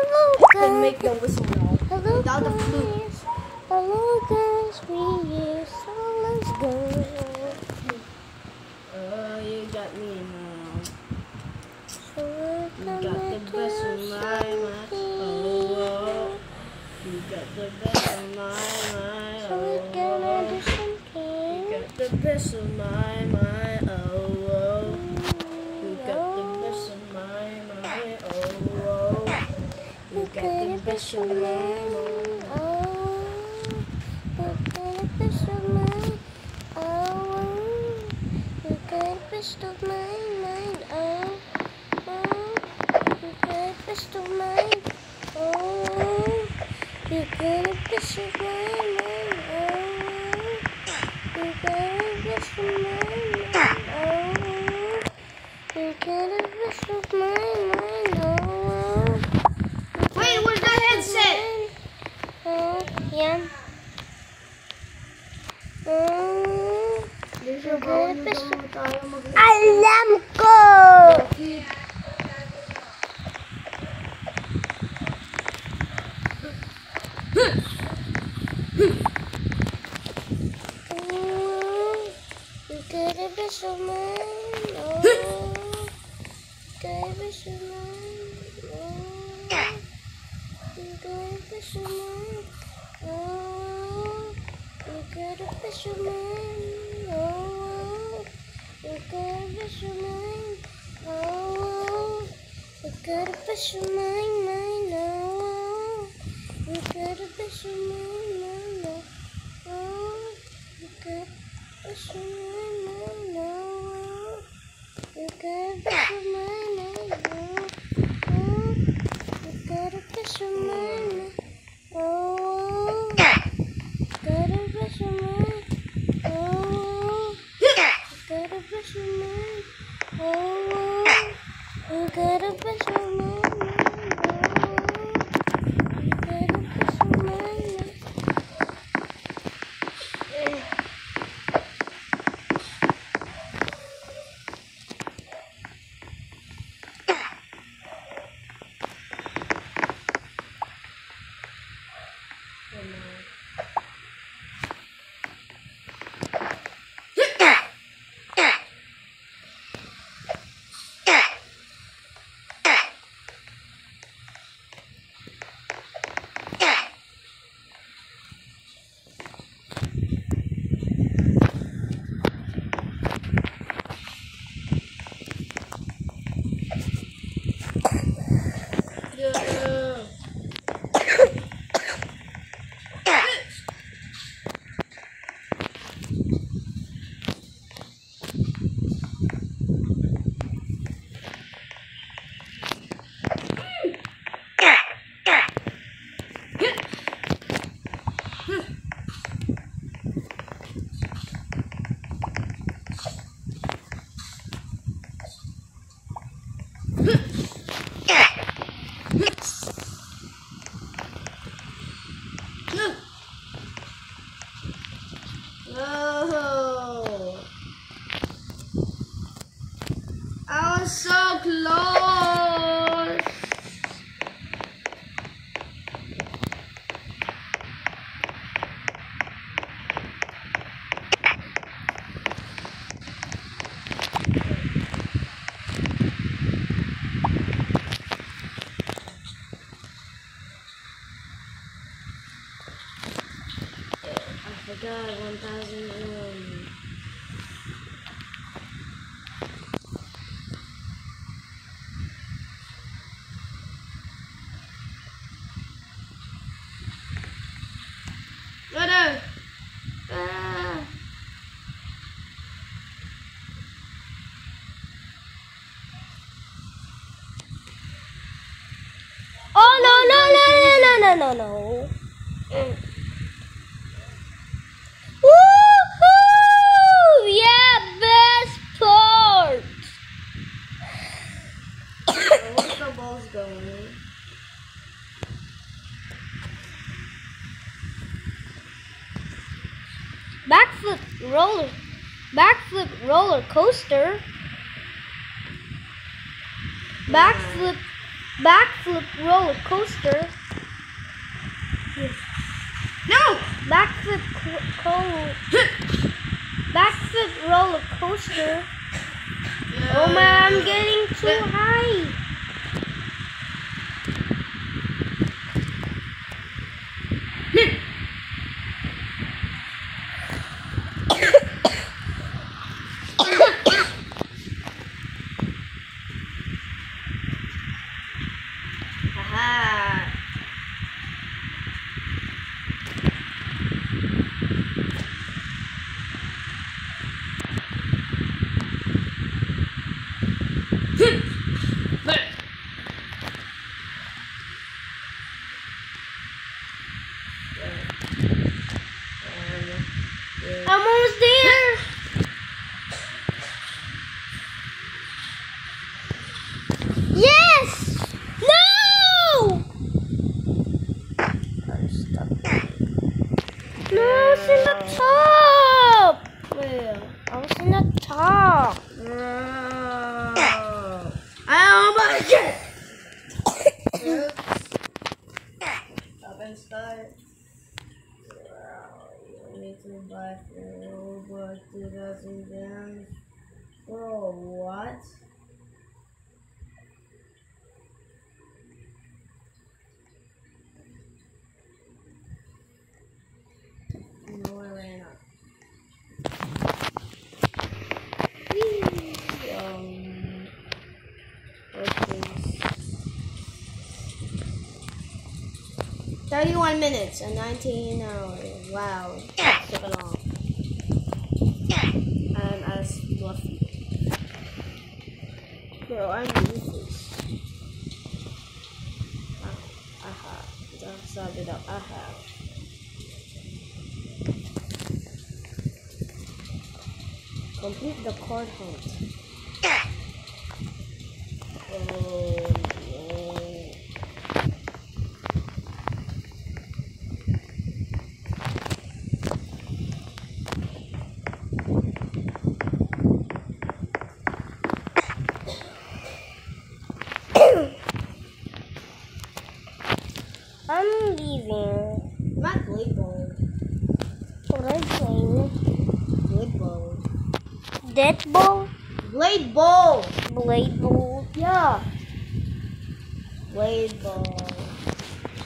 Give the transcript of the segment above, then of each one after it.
Hello, Can guys. make the whistle now. Hello, Without the flute. guys. Hello, guys. We here, so let's go. Uh, you got me now. So You got the best of my mind. Oh, oh. You got the best of my mind. So we're gonna do Oh, oh. something. You got the best of my mind. Oh, oh. You got the best of my mind. Oh, oh. You got mind. Oh. Oh, you got mine. Oh, you got the best. Oh, you got the best of mine. Oh, you the best of mine. yan. Mm. Alam ko! No. Oh. I was so close. Roller, backflip roller coaster. Backflip Backflip roller coaster. No! Backflip co- Backflip roller coaster. Oh man, I'm getting too high. Haha. I'm almost there. Yes! No! No, I was in the top. Where? I was in the top. No. Oh my god! Stop and start. You need to buy for over 2,000 gems. Bro, what? No, I ran up. Um, okay. 31 minutes and 19 hours. Wow. It long. I'm as fluffy. Bro, I'm useless. Ah, aha. Just sub it up. Aha. Complete the card hunt. Oh,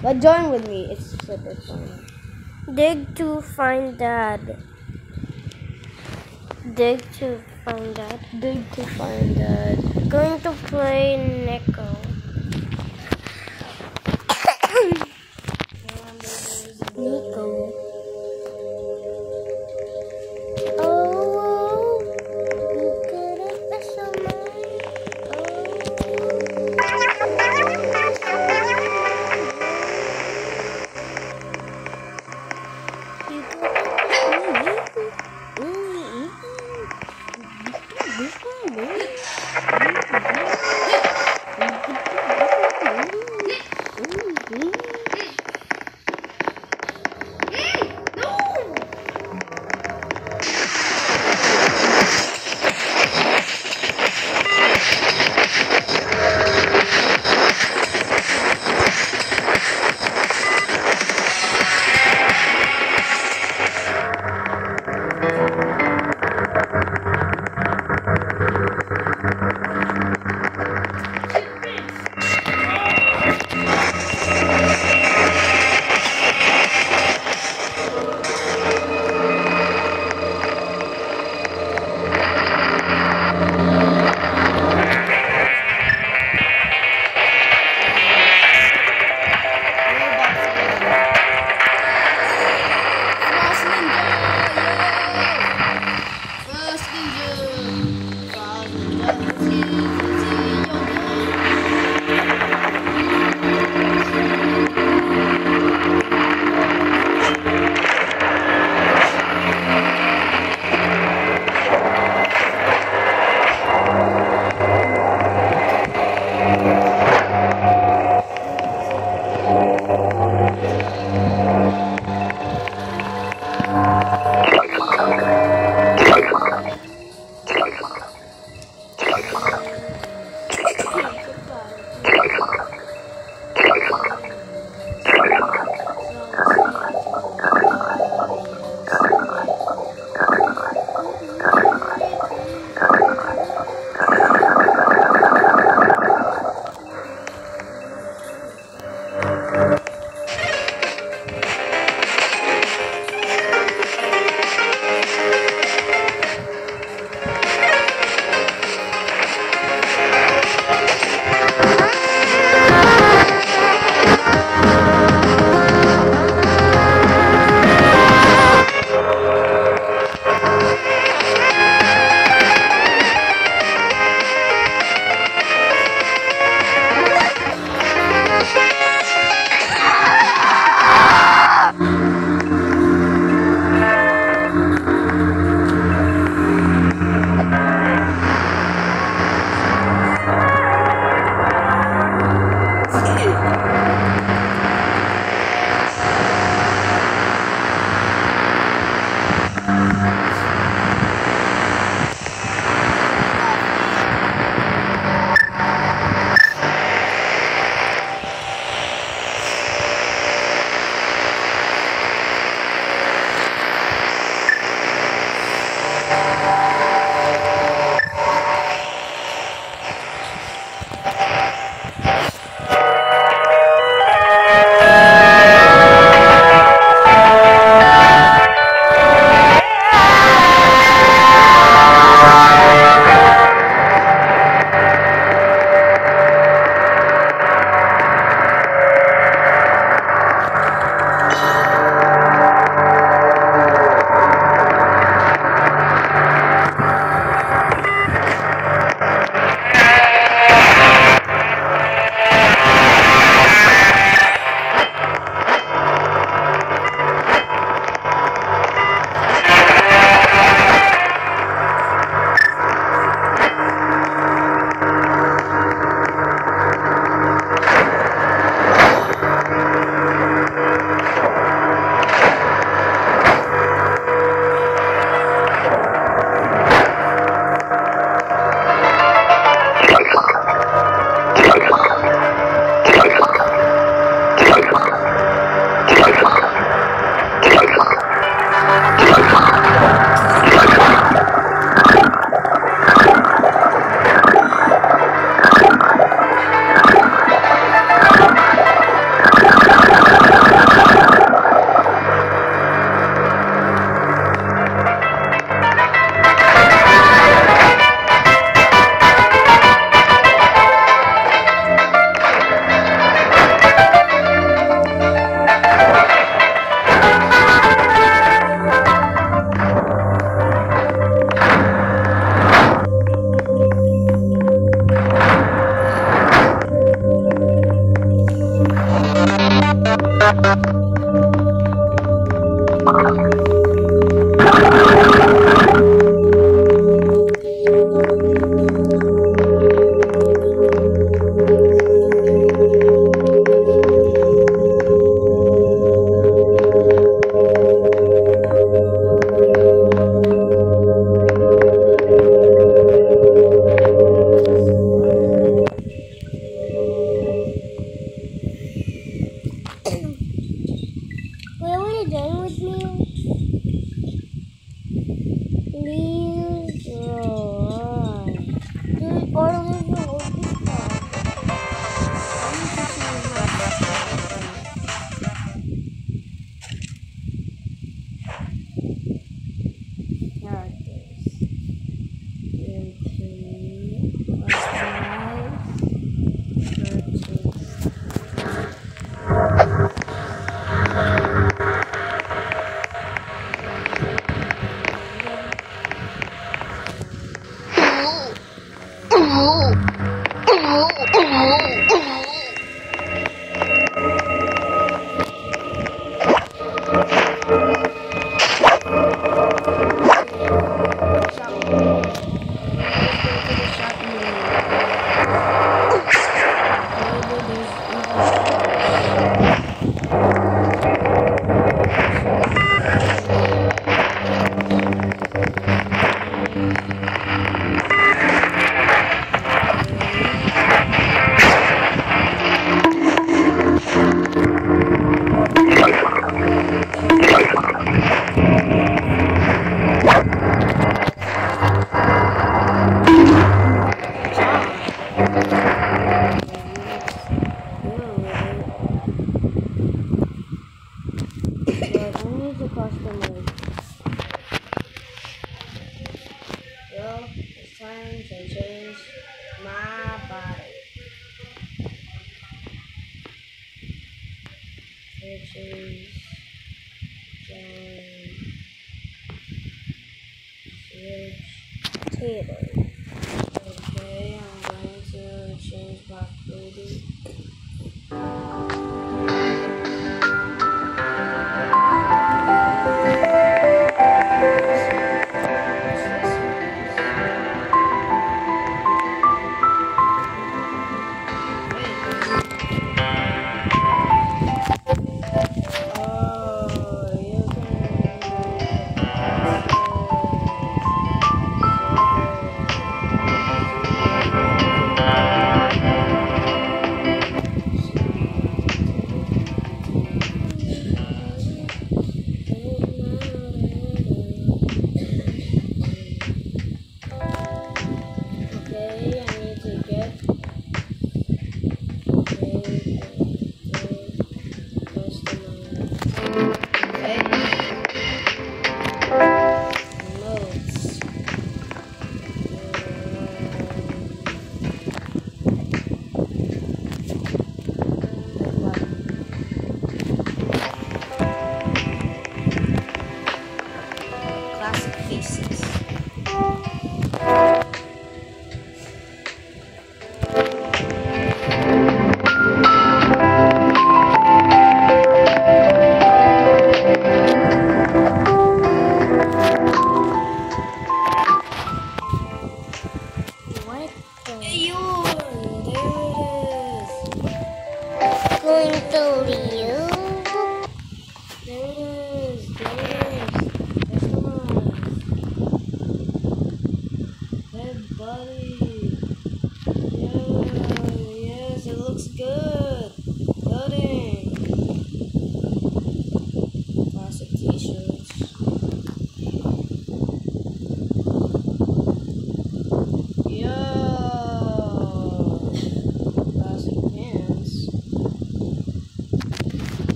But join with me. It's super fun. Dig to find dad. Dig to find dad. Dig to find dad. Going to play Neko.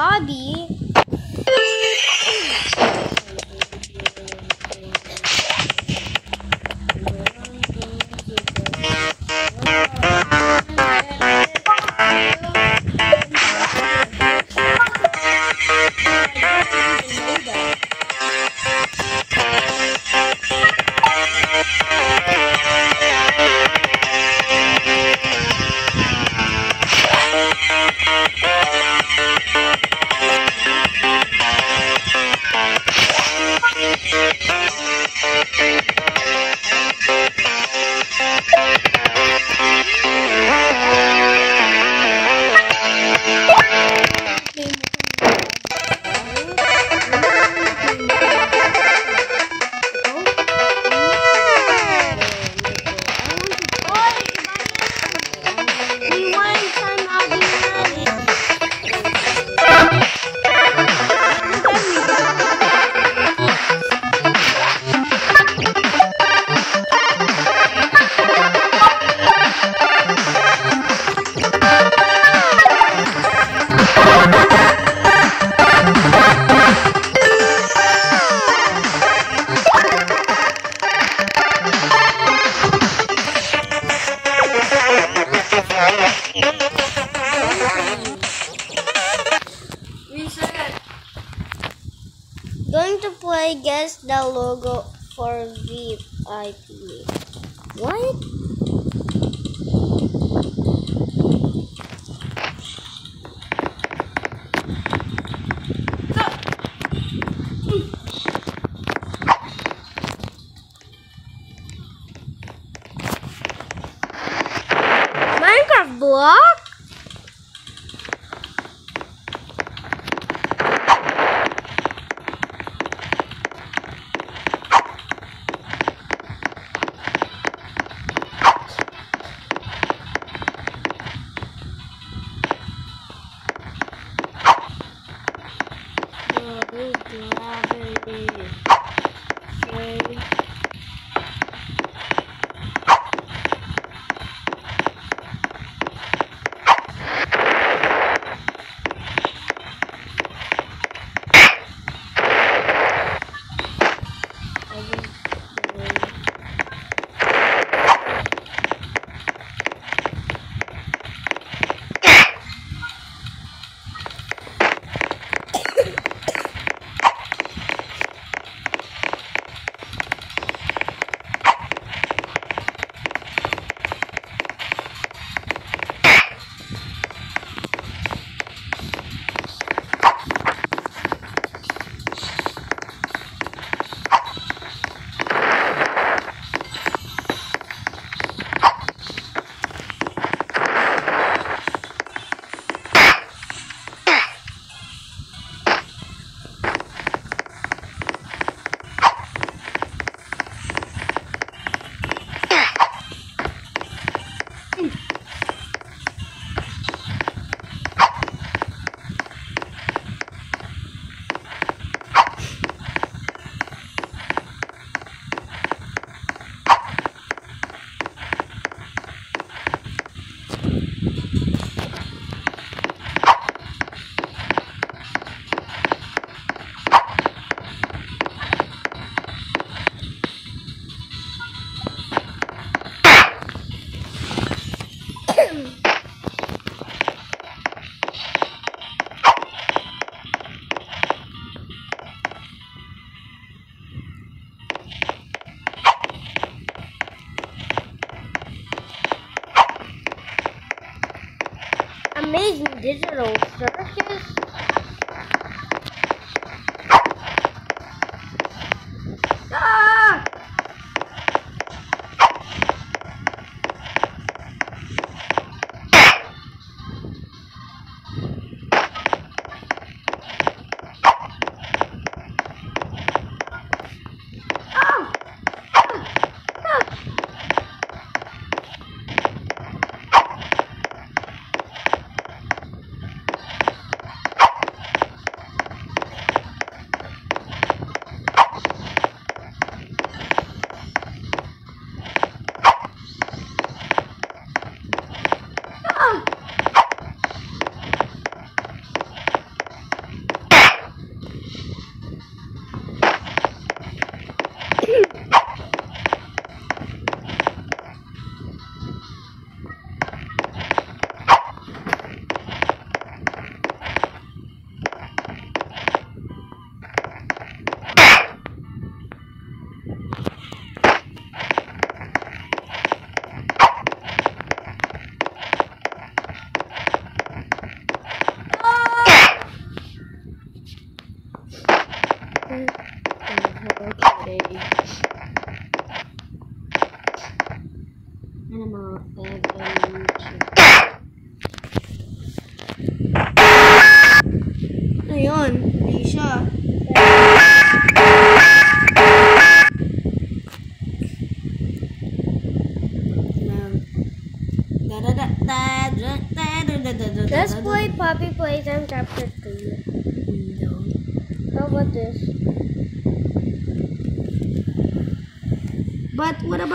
hobby Reset. Going to play guess the logo for VIP. What?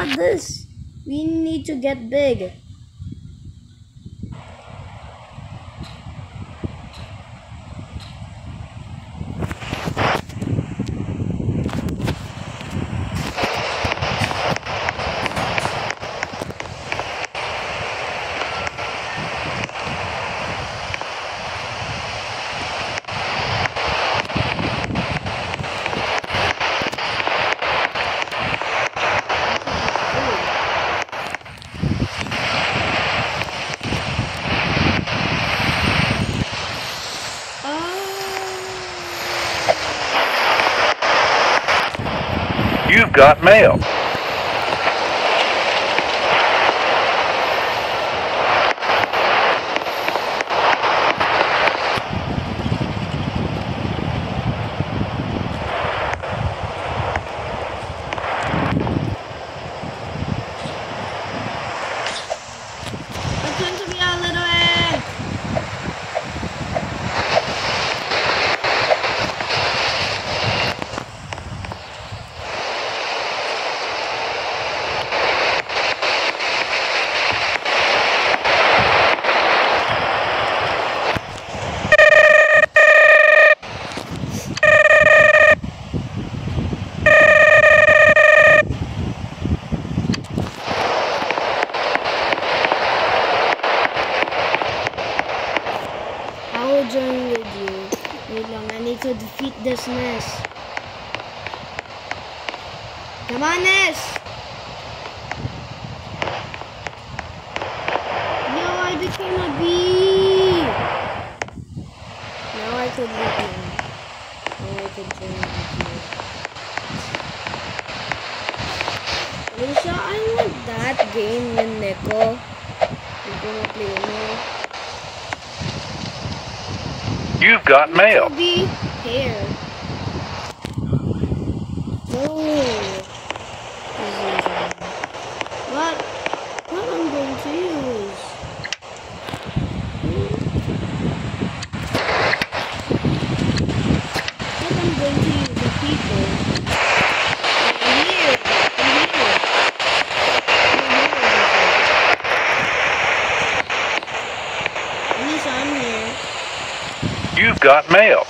this. We need to get big. got mail. Not male.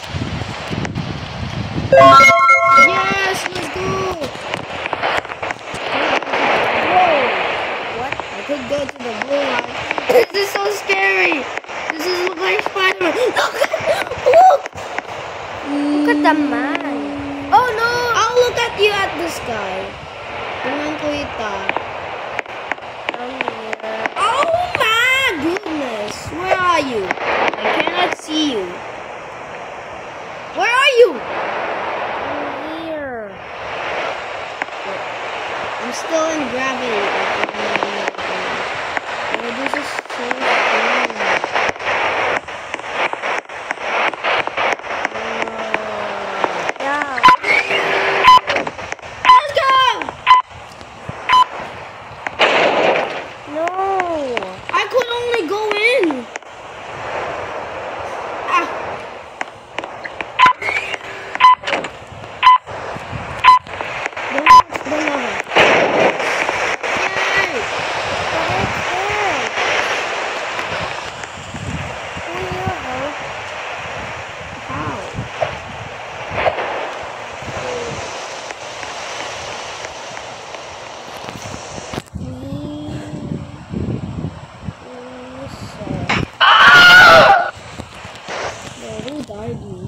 Who died you?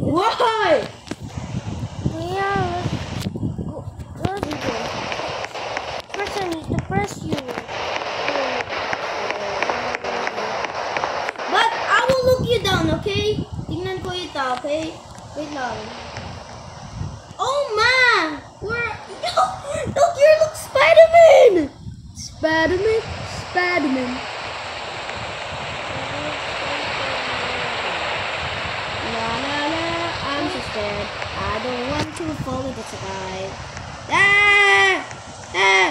Why? Yeah. Where do you go? First, I need to press you. But I will look you down, okay? Tingnan ko ito, okay? Wait lang. Oh, man! Where? Yo, look, you look Spider-Man! Spider-Man, Spider-Man. the one to follow the survive. Ah! Ah!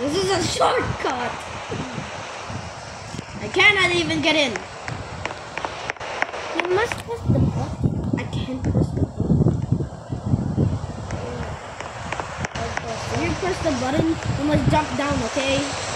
This is a shortcut! I cannot even get in! You must press the button. I can't press the button. If you press the button, you must jump down, okay?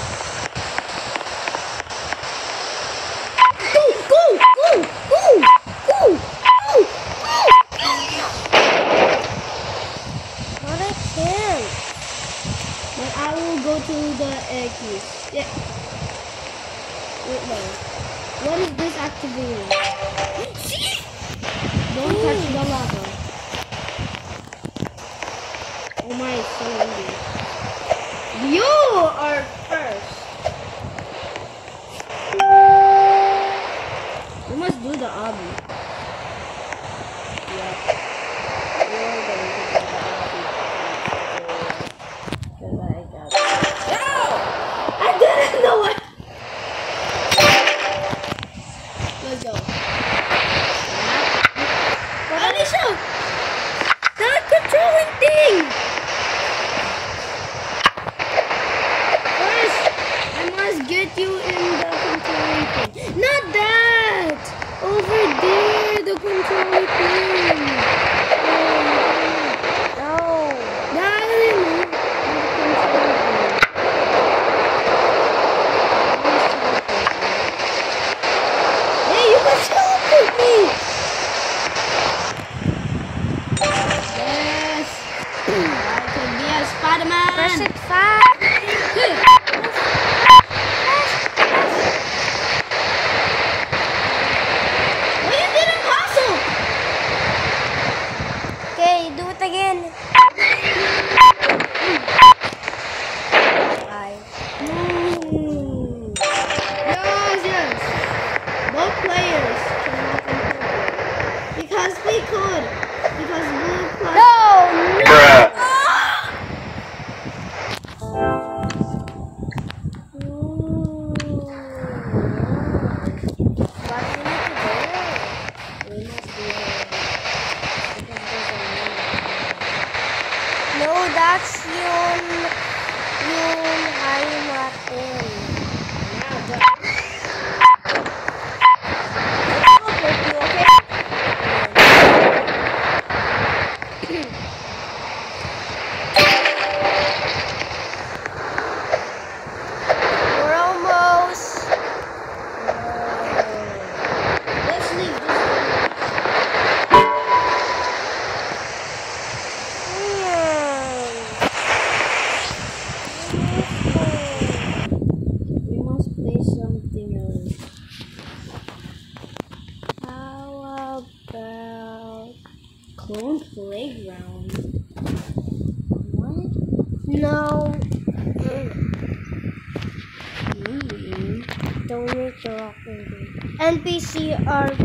see our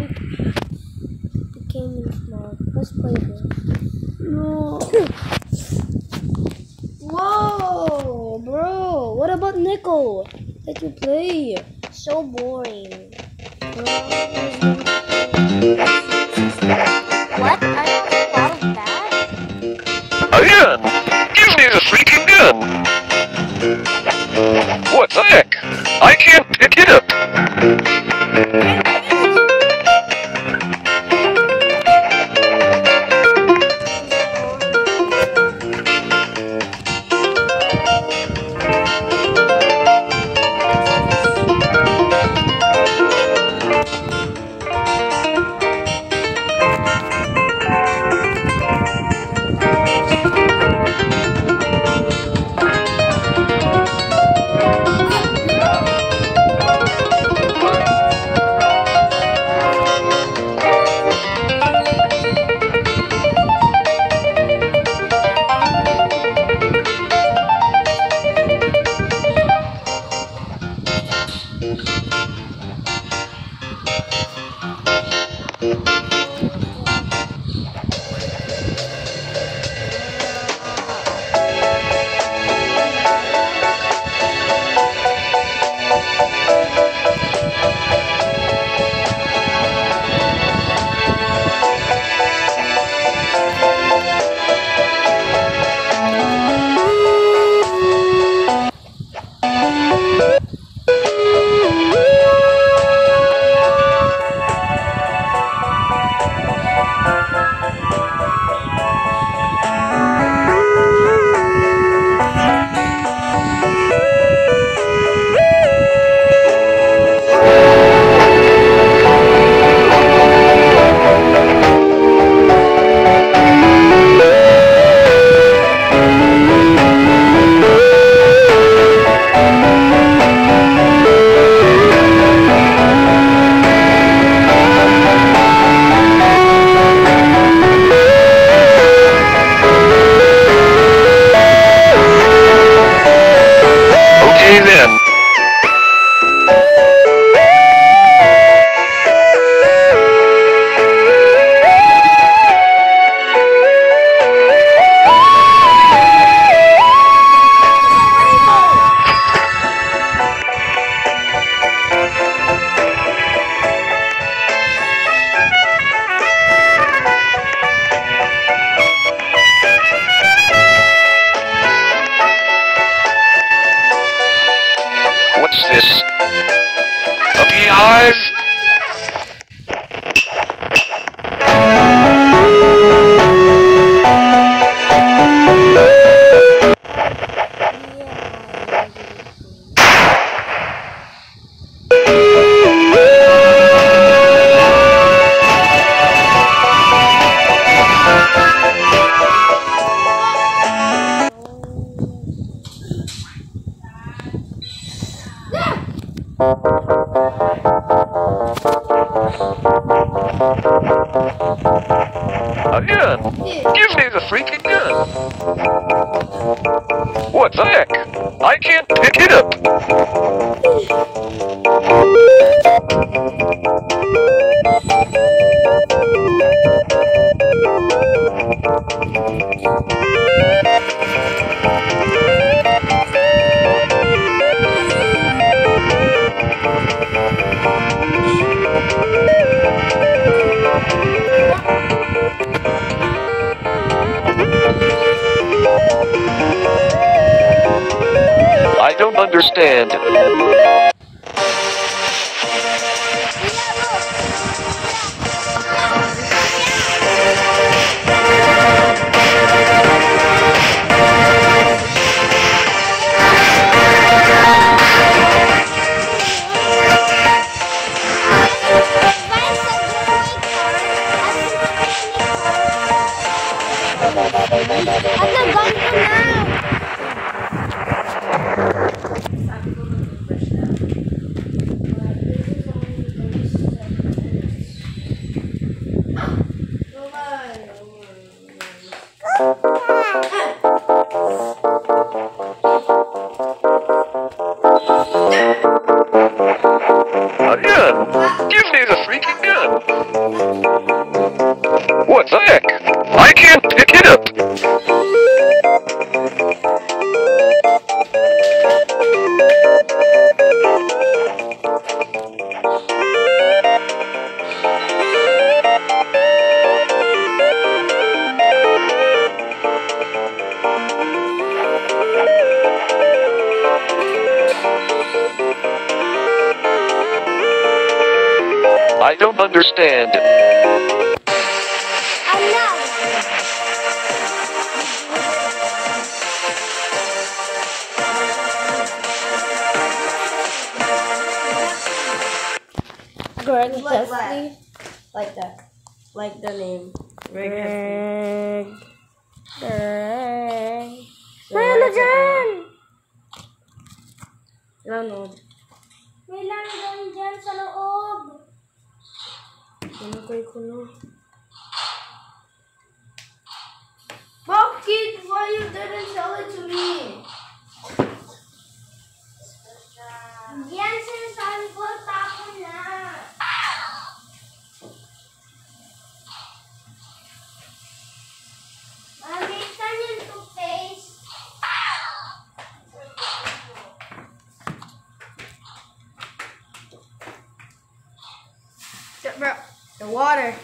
Bro, the water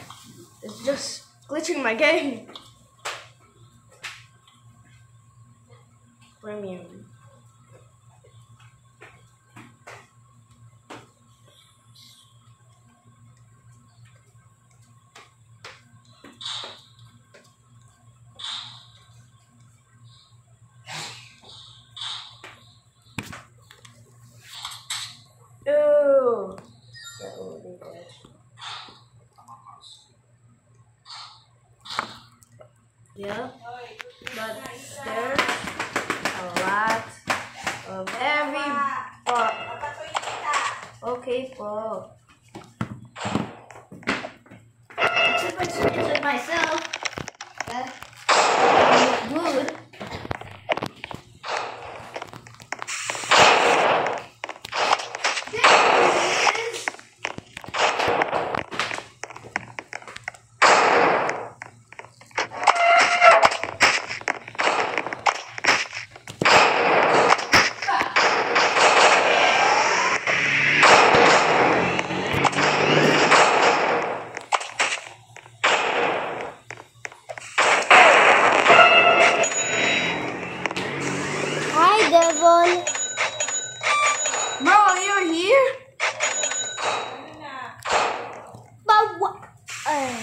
is just glitching my game. Premium. Ooh. That will be good. Yeah, but there's a lot of every part. Okay po. I took pictures of myself. That look good. There it is. Hi, Devon. Bro, you here? But what? Uh,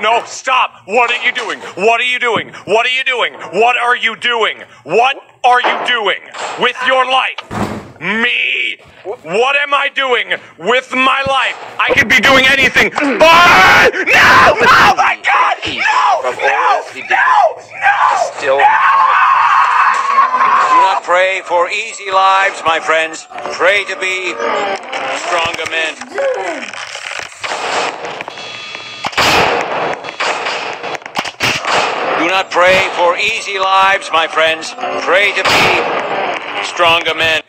No, stop! What are you doing? What are you doing? What are you doing? What are you doing? What are you doing with your life? Me! What am I doing with my life? I could be doing anything. Ah! No! Oh my god! No! No! No! No! Still. Do not pray for easy lives, my friends. Pray to be stronger men. Do not pray for easy lives, my friends. Pray to be stronger men.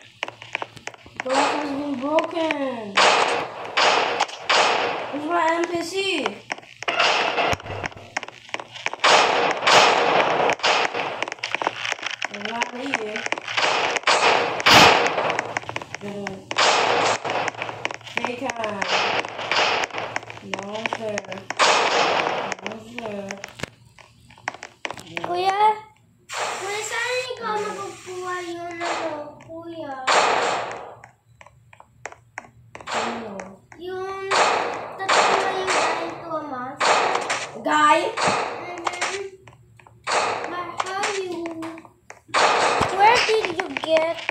Lock has been broken. Where's my NPC? They're not here. Boom. Take time. No fair. Kuya? Kuya, saan ikaw nakukuha yun ano, kuya? Ano? Yung tatlo na yung dahil Thomas? Guy? Mm-hmm. Mahayo. Where did you get?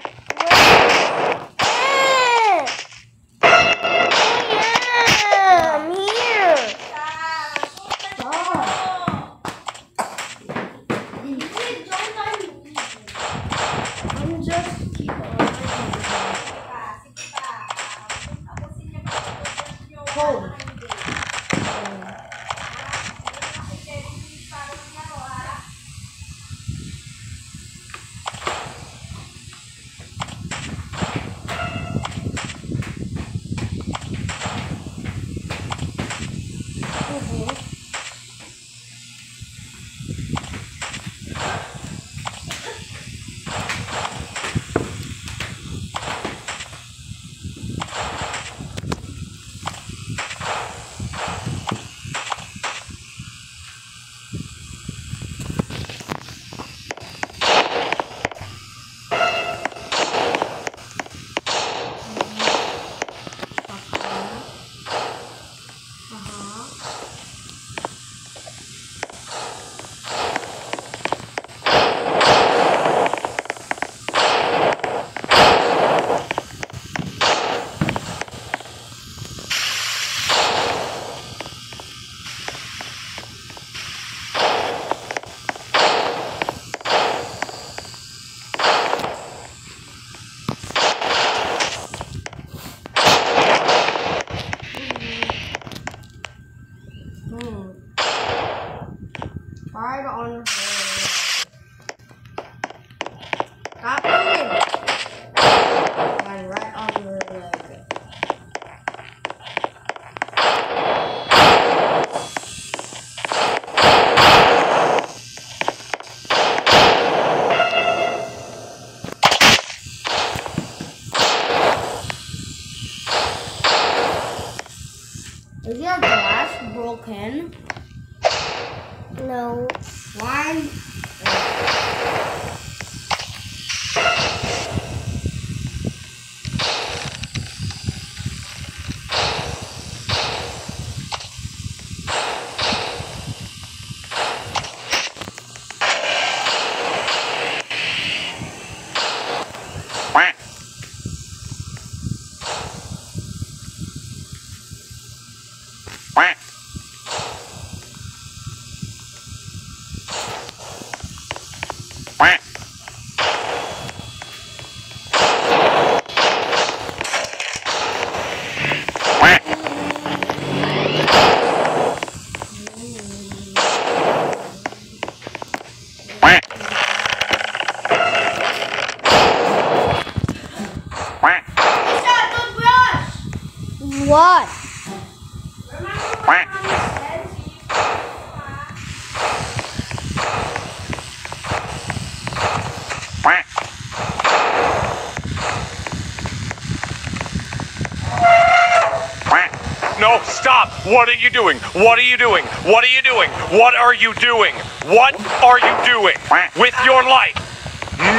What are you doing? What are you doing? What are you doing? What are you doing? What are you doing with your life?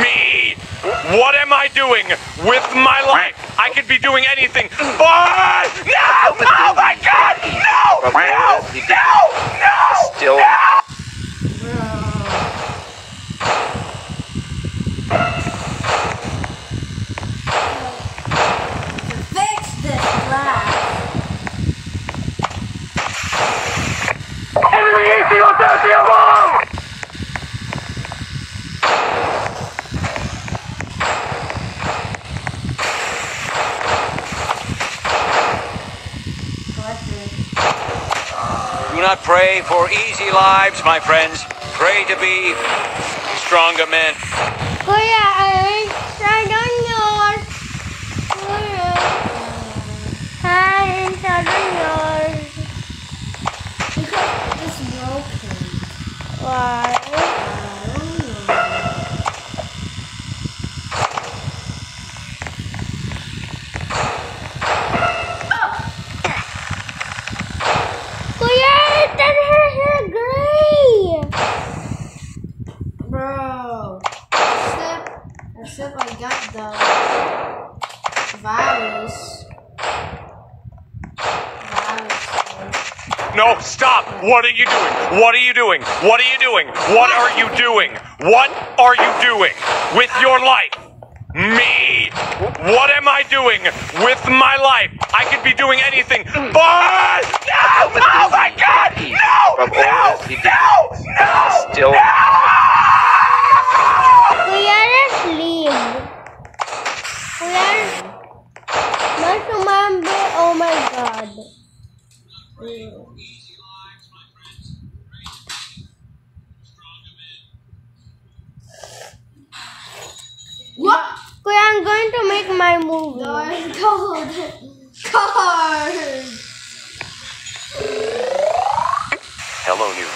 Me! What am I doing with my life? I could be doing anything, but no! Oh my God! No! No! No! No! Still. Fix this glass. Do not pray for easy lives, my friends. Pray to be stronger men. Kuya, ay, sarang yours. Kuya. Hi, sarang yours. Because it's broken. Why? Kuya, that has a gray. Bro. Except, except I got the virus. Virus. No, stop! What are you doing? What are you doing? What are you doing? What are you doing? What are you doing with your life? Me! What am I doing with my life? I could be doing anything, but no! Oh my God! No! From No! all this he did. No! No! Still. Kuya, let's leave. Kuya, mas umambi. Oh my God. What? Kuya, I'm going to make my movie. No, it's cold. Cold. Hello, new.